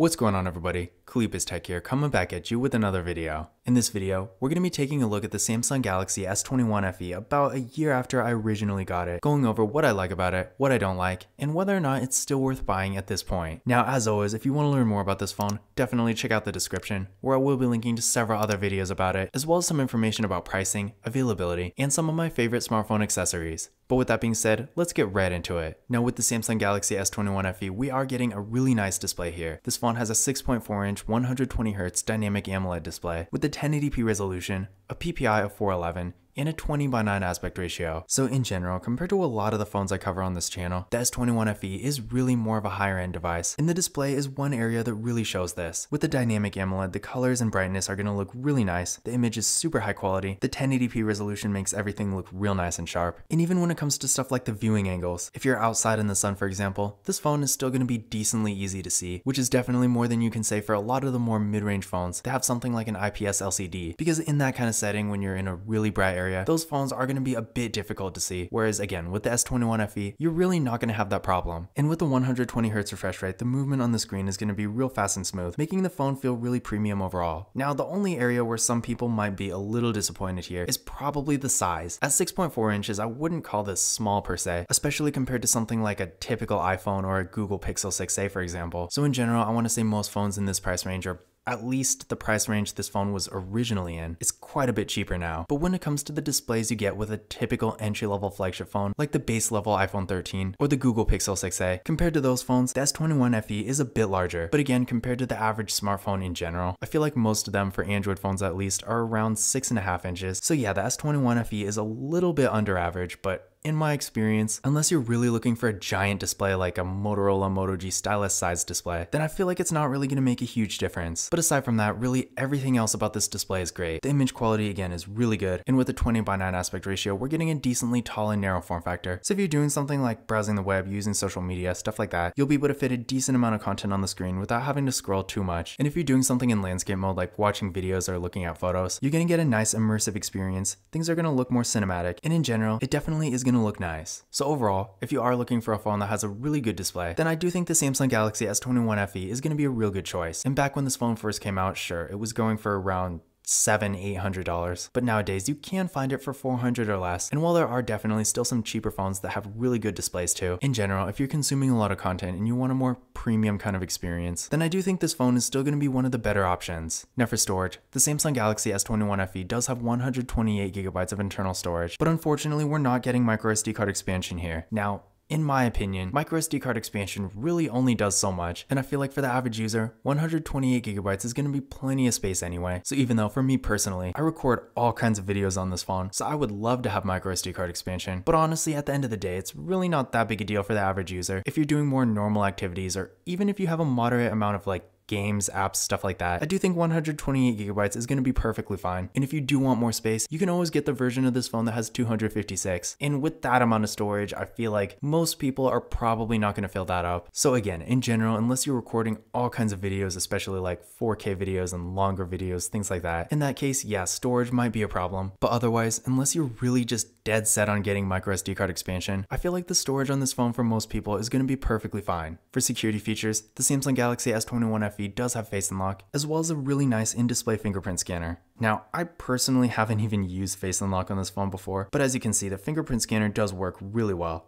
What's going on everybody? KalipezTech here, coming back at you with another video. In this video, we're going to be taking a look at the Samsung Galaxy S21 FE about a year after I originally got it, going over what I like about it, what I don't like, and whether or not it's still worth buying at this point. Now as always, if you want to learn more about this phone, definitely check out the description, where I will be linking to several other videos about it, as well as some information about pricing, availability, and some of my favorite smartphone accessories. But with that being said, let's get right into it. Now with the Samsung Galaxy S21 FE, we are getting a really nice display here. This phone has a 6.4 inch 120Hz dynamic AMOLED display with a 1080p resolution, a PPI of 411, and a 20 by 9 aspect ratio. So in general, compared to a lot of the phones I cover on this channel, the S21 FE is really more of a higher end device, and the display is one area that really shows this. With the dynamic AMOLED, the colors and brightness are going to look really nice, the image is super high quality, the 1080p resolution makes everything look real nice and sharp, and even when it comes to stuff like the viewing angles, if you're outside in the sun for example, this phone is still going to be decently easy to see, which is definitely more than you can say for a lot of the more mid-range phones that have something like an IPS LCD, because in that kind of setting when you're in a really bright area, those phones are going to be a bit difficult to see. Whereas again, with the S21 FE, you're really not going to have that problem. And with the 120Hz refresh rate, the movement on the screen is going to be real fast and smooth, making the phone feel really premium overall. Now, the only area where some people might be a little disappointed here is probably the size. At 6.4 inches, I wouldn't call this small per se, especially compared to something like a typical iPhone or a Google Pixel 6a for example. So in general, I want to say most phones in this price range are at least the price range this phone was originally in, is quite a bit cheaper now. But when it comes to the displays you get with a typical entry-level flagship phone, like the base level iPhone 13 or the Google Pixel 6a, compared to those phones, the S21 FE is a bit larger. But again, compared to the average smartphone in general, I feel like most of them, for Android phones at least, are around 6.5 inches. So yeah, the S21 FE is a little bit under average, but in my experience, unless you're really looking for a giant display like a Motorola Moto G stylus size display, then I feel like it's not really going to make a huge difference. But aside from that, really everything else about this display is great. The image quality again is really good, and with a 20 by 9 aspect ratio, we're getting a decently tall and narrow form factor. So if you're doing something like browsing the web, using social media, stuff like that, you'll be able to fit a decent amount of content on the screen without having to scroll too much. And if you're doing something in landscape mode like watching videos or looking at photos, you're to get a nice immersive experience. Things are to look more cinematic, and in general, it definitely is going to look nice. So overall, if you are looking for a phone that has a really good display, then I do think the Samsung Galaxy S21 FE is going to be a real good choice. And back when this phone first came out, sure, it was going for around seven, eight hundred dollars. But nowadays you can find it for 400 or less. And while there are definitely still some cheaper phones that have really good displays too, in general, if you're consuming a lot of content and you want a more premium kind of experience, then I do think this phone is still going to be one of the better options. Now for storage, the Samsung Galaxy S21 FE does have 128 gigabytes of internal storage, but unfortunately we're not getting microSD card expansion here. Now, in my opinion, microSD card expansion really only does so much, and I feel like for the average user, 128GB is going to be plenty of space anyway. So even though for me personally, I record all kinds of videos on this phone, so I would love to have microSD card expansion, but honestly at the end of the day, it's really not that big a deal for the average user if you're doing more normal activities or even if you have a moderate amount of like games, apps, stuff like that. I do think 128 gigabytes is going to be perfectly fine. And if you do want more space, you can always get the version of this phone that has 256. And with that amount of storage, I feel like most people are probably not going to fill that up. So again, in general, unless you're recording all kinds of videos, especially like 4K videos and longer videos, things like that, in that case, yeah, storage might be a problem. But otherwise, unless you're really just dead set on getting microSD card expansion, I feel like the storage on this phone for most people is going to be perfectly fine. For security features, the Samsung Galaxy S21 FE does have Face Unlock, as well as a really nice in-display fingerprint scanner. Now, I personally haven't even used Face Unlock on this phone before, but as you can see, the fingerprint scanner does work really well.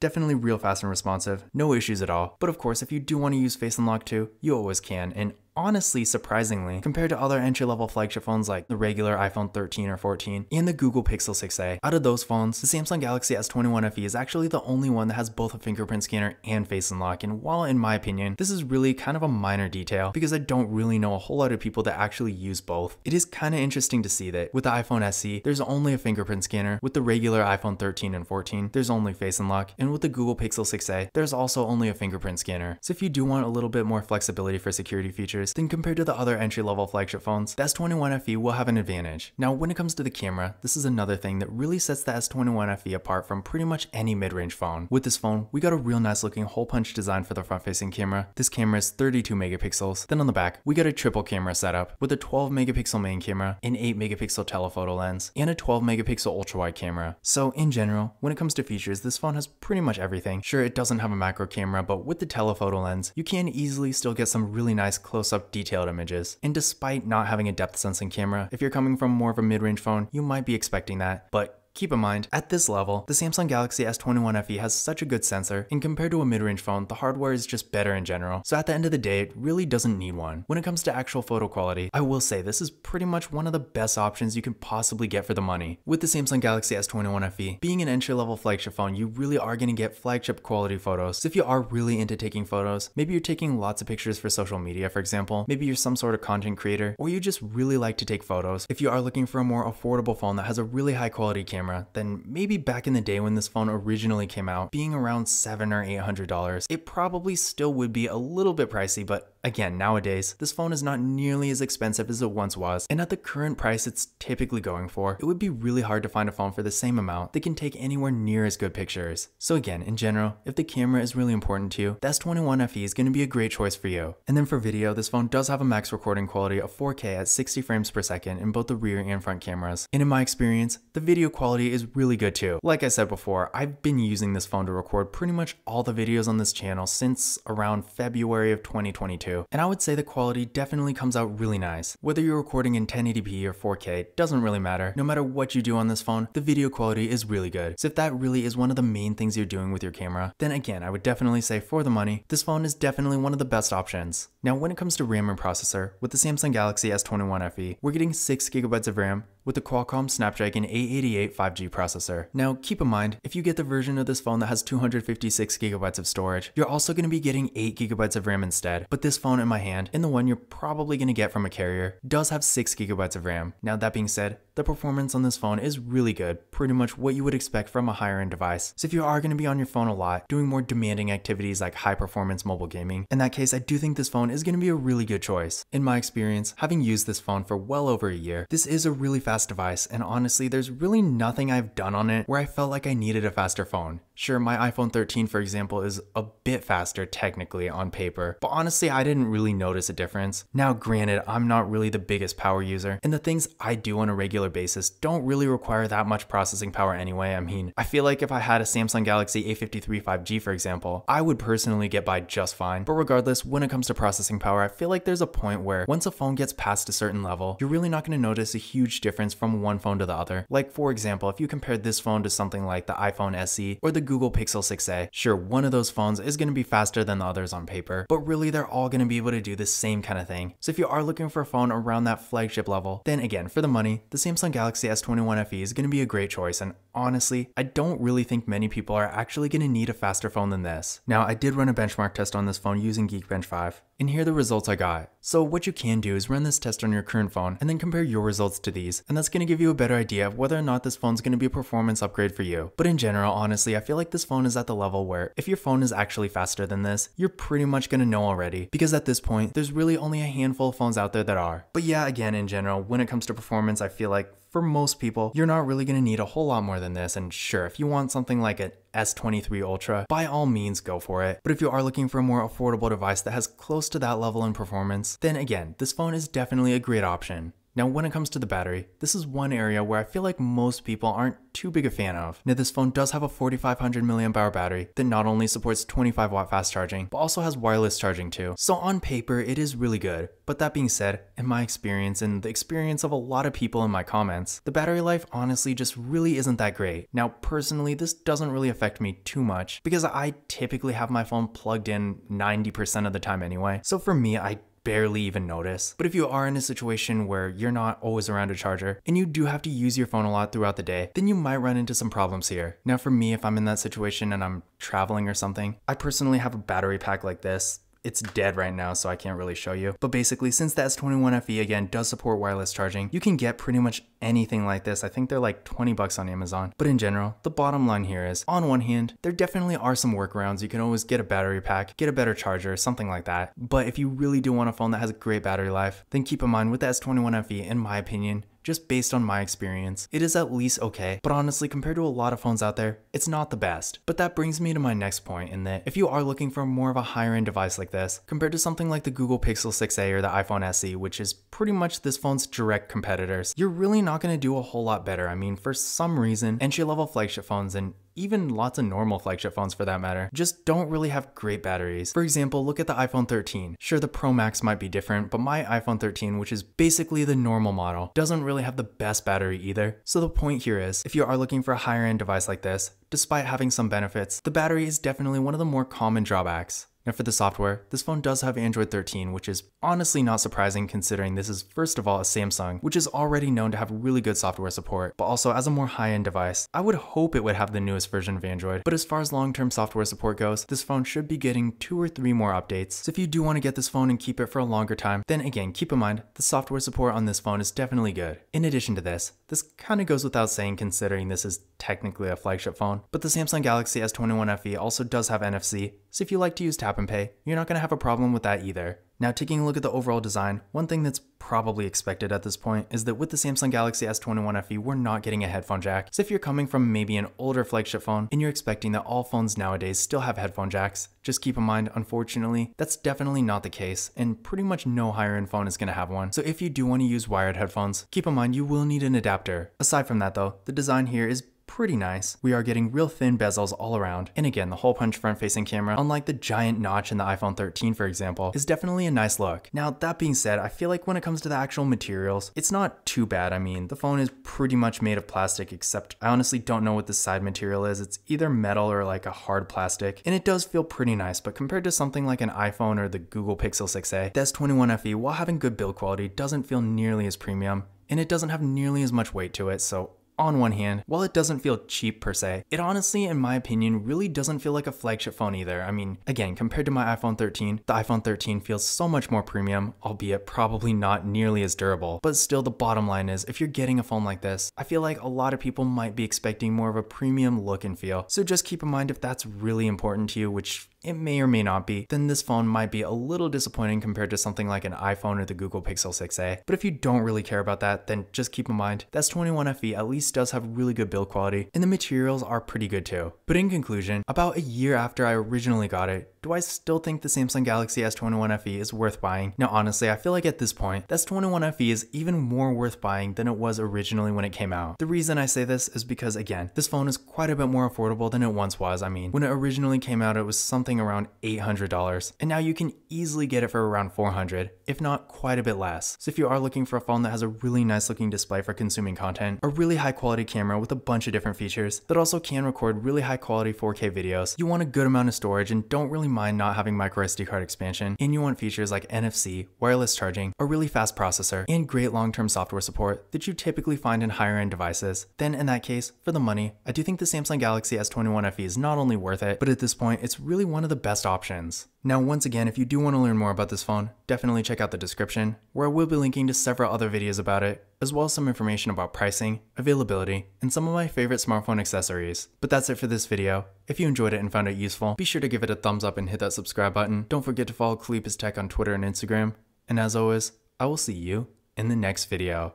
Definitely real fast and responsive, no issues at all. But of course, if you do want to use Face Unlock too, you always can, and honestly, surprisingly, compared to other entry-level flagship phones like the regular iPhone 13 or 14 and the Google Pixel 6a, out of those phones, the Samsung Galaxy S21 FE is actually the only one that has both a fingerprint scanner and face unlock, and while in my opinion, this is really kind of a minor detail because I don't really know a whole lot of people that actually use both, it is kind of interesting to see that with the iPhone SE, there's only a fingerprint scanner, with the regular iPhone 13 and 14, there's only face unlock, and with the Google Pixel 6a, there's also only a fingerprint scanner. So if you do want a little bit more flexibility for security features, features, then compared to the other entry-level flagship phones, the S21 FE will have an advantage. Now, when it comes to the camera, this is another thing that really sets the S21 FE apart from pretty much any mid-range phone. With this phone, we got a real nice looking hole punch design for the front-facing camera. This camera is 32 megapixels. Then on the back, we got a triple camera setup with a 12 megapixel main camera, an 8 megapixel telephoto lens, and a 12 megapixel ultra-wide camera. So in general, when it comes to features, this phone has pretty much everything. Sure, it doesn't have a macro camera, but with the telephoto lens, you can easily still get some really nice close-up detailed images. And despite not having a depth sensing camera, if you're coming from more of a mid-range phone, you might be expecting that, but Keep in mind, at this level, the Samsung Galaxy S21 FE has such a good sensor, and compared to a mid-range phone, the hardware is just better in general, so at the end of the day, it really doesn't need one. When it comes to actual photo quality, I will say this is pretty much one of the best options you can possibly get for the money. With the Samsung Galaxy S21 FE, being an entry-level flagship phone, you really are going to get flagship quality photos. So if you are really into taking photos, maybe you're taking lots of pictures for social media, for example, maybe you're some sort of content creator, or you just really like to take photos. If you are looking for a more affordable phone that has a really high quality camera, then maybe back in the day when this phone originally came out, being around seven or eight hundred dollars, it probably still would be a little bit pricey, but Again, nowadays, this phone is not nearly as expensive as it once was, and at the current price it's typically going for, it would be really hard to find a phone for the same amount that can take anywhere near as good pictures. So again, in general, if the camera is really important to you, the S21 FE is going to be a great choice for you. And then for video, this phone does have a max recording quality of 4K at 60 frames per second in both the rear and front cameras. And in my experience, the video quality is really good too. Like I said before, I've been using this phone to record pretty much all the videos on this channel since around February of 2022 and I would say the quality definitely comes out really nice. Whether you're recording in 1080p or 4K doesn't really matter. No matter what you do on this phone, the video quality is really good. So if that really is one of the main things you're doing with your camera, then again, I would definitely say for the money, this phone is definitely one of the best options. Now when it comes to RAM and processor, with the Samsung Galaxy S21 FE, we're getting 6GB of RAM, with the Qualcomm Snapdragon 888 5G processor. Now keep in mind, if you get the version of this phone that has 256GB of storage, you're also going to be getting 8GB of RAM instead, but this phone in my hand, and the one you're probably going to get from a carrier, does have 6GB of RAM. Now that being said, the performance on this phone is really good, pretty much what you would expect from a higher end device. So if you are going to be on your phone a lot, doing more demanding activities like high performance mobile gaming, in that case I do think this phone is going to be a really good choice. In my experience, having used this phone for well over a year, this is a really fast device and honestly there's really nothing I've done on it where I felt like I needed a faster phone. Sure, my iPhone 13 for example is a bit faster technically on paper, but honestly I didn't really notice a difference. Now granted, I'm not really the biggest power user and the things I do on a regular basis don't really require that much processing power anyway. I mean, I feel like if I had a Samsung Galaxy A53 5G for example, I would personally get by just fine. But regardless, when it comes to processing power, I feel like there's a point where once a phone gets past a certain level, you're really not going to notice a huge difference from one phone to the other. Like for example, if you compare this phone to something like the iPhone SE or the Google Pixel 6a, sure, one of those phones is going to be faster than the others on paper, but really they're all going to be able to do the same kind of thing. So if you are looking for a phone around that flagship level, then again, for the money, the Samsung Galaxy S21 FE is going to be a great choice and honestly, I don't really think many people are actually going to need a faster phone than this. Now, I did run a benchmark test on this phone using Geekbench 5, and here are the results I got. So what you can do is run this test on your current phone and then compare your results to these, and that's going to give you a better idea of whether or not this phone is going to be a performance upgrade for you. But in general, honestly, I feel like this phone is at the level where if your phone is actually faster than this, you're pretty much to know already, because at this point, there's really only a handful of phones out there that are. But yeah, again, in general, when it comes to performance, I feel like for most people, you're not really to need a whole lot more than this. And sure, if you want something like an S23 Ultra, by all means go for it. But if you are looking for a more affordable device that has close to that level in performance, then again, this phone is definitely a great option. Now when it comes to the battery, this is one area where I feel like most people aren't too big a fan of. Now this phone does have a 4500 mAh battery that not only supports 25 watt fast charging, but also has wireless charging too. So on paper, it is really good. But that being said, in my experience and the experience of a lot of people in my comments, the battery life honestly just really isn't that great. Now personally, this doesn't really affect me too much because I typically have my phone plugged in 90% of the time anyway. So for me, I barely even notice. But if you are in a situation where you're not always around a charger and you do have to use your phone a lot throughout the day, then you might run into some problems here. Now for me, if I'm in that situation and I'm traveling or something, I personally have a battery pack like this it's dead right now, so I can't really show you. But basically, since the S21 FE again does support wireless charging, you can get pretty much anything like this. I think they're like 20 bucks on Amazon. But in general, the bottom line here is, on one hand, there definitely are some workarounds. You can always get a battery pack, get a better charger, something like that. But if you really do want a phone that has a great battery life, then keep in mind with the S21 FE, in my opinion, just based on my experience, it is at least okay, but honestly, compared to a lot of phones out there, it's not the best. But that brings me to my next point in that if you are looking for more of a higher end device like this, compared to something like the Google Pixel 6a or the iPhone SE, which is pretty much this phone's direct competitors, you're really not going to do a whole lot better. I mean, for some reason, entry level flagship phones and even lots of normal flagship phones for that matter, just don't really have great batteries. For example, look at the iPhone 13. Sure, the Pro Max might be different, but my iPhone 13, which is basically the normal model, doesn't really have the best battery either. So the point here is, if you are looking for a higher end device like this, despite having some benefits, the battery is definitely one of the more common drawbacks. Now for the software, this phone does have Android 13, which is honestly not surprising considering this is first of all a Samsung, which is already known to have really good software support, but also as a more high-end device, I would hope it would have the newest version of Android. But as far as long-term software support goes, this phone should be getting two or three more updates. So if you do want to get this phone and keep it for a longer time, then again, keep in mind, the software support on this phone is definitely good. In addition to this, this kind of goes without saying considering this is technically a flagship phone, but the Samsung Galaxy S21 FE also does have NFC, so if you like to use tap and pay, you're not going to have a problem with that either. Now taking a look at the overall design, one thing that's probably expected at this point is that with the Samsung Galaxy S21 FE, we're not getting a headphone jack. So if you're coming from maybe an older flagship phone and you're expecting that all phones nowadays still have headphone jacks, just keep in mind, unfortunately, that's definitely not the case and pretty much no higher end phone is going to have one. So if you do want to use wired headphones, keep in mind you will need an adapter. Aside from that though, the design here is pretty nice. We are getting real thin bezels all around. And again, the hole punch front facing camera, unlike the giant notch in the iPhone 13 for example, is definitely a nice look. Now that being said, I feel like when it comes to the actual materials, it's not too bad. I mean, the phone is pretty much made of plastic except I honestly don't know what the side material is. It's either metal or like a hard plastic. And it does feel pretty nice, but compared to something like an iPhone or the Google Pixel 6a, the S21 FE, while having good build quality, doesn't feel nearly as premium and it doesn't have nearly as much weight to it, so on one hand, while it doesn't feel cheap per se, it honestly, in my opinion, really doesn't feel like a flagship phone either. I mean, again, compared to my iPhone 13, the iPhone 13 feels so much more premium, albeit probably not nearly as durable. But still, the bottom line is, if you're getting a phone like this, I feel like a lot of people might be expecting more of a premium look and feel. So just keep in mind if that's really important to you, which it may or may not be, then this phone might be a little disappointing compared to something like an iPhone or the Google Pixel 6a. But if you don't really care about that, then just keep in mind, that S21 FE at least does have really good build quality, and the materials are pretty good too. But in conclusion, about a year after I originally got it, do I still think the Samsung Galaxy S21 FE is worth buying? Now honestly, I feel like at this point, the S21 FE is even more worth buying than it was originally when it came out. The reason I say this is because again, this phone is quite a bit more affordable than it once was. I mean, when it originally came out, it was something around $800, and now you can easily get it for around 400, if not quite a bit less. So if you are looking for a phone that has a really nice looking display for consuming content, a really high quality camera with a bunch of different features that also can record really high quality 4K videos, you want a good amount of storage and don't really mind not having micro SD card expansion, and you want features like NFC, wireless charging, a really fast processor, and great long-term software support that you typically find in higher end devices, then in that case, for the money, I do think the Samsung Galaxy S21 FE is not only worth it, but at this point, it's really one of the best options. Now once again, if you do want to learn more about this phone, definitely check out the description, where I will be linking to several other videos about it, as well as some information about pricing, availability, and some of my favorite smartphone accessories. But that's it for this video. If you enjoyed it and found it useful, be sure to give it a thumbs up and hit that subscribe button. Don't forget to follow KalipezTech on Twitter and Instagram. And as always, I will see you in the next video.